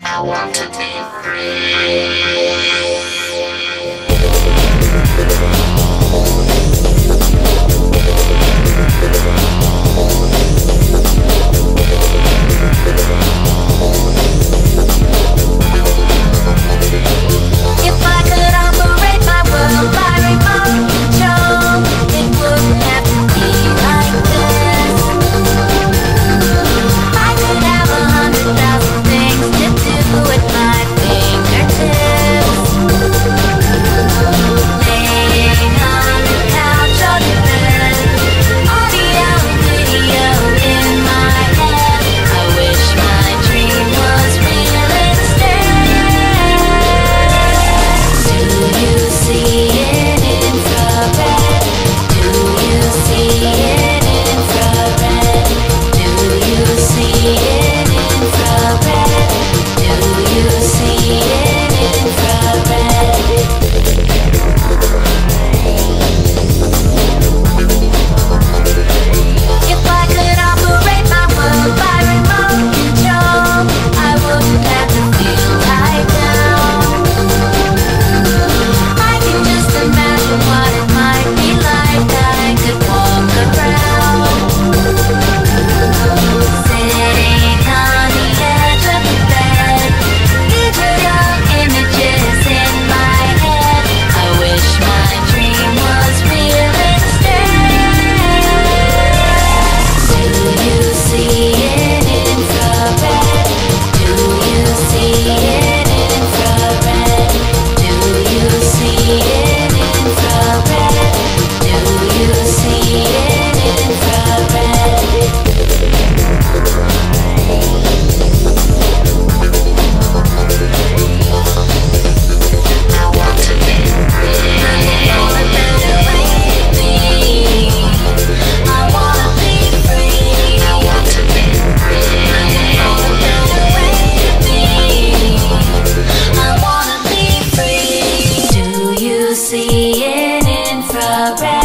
I want to be free. see in infrared.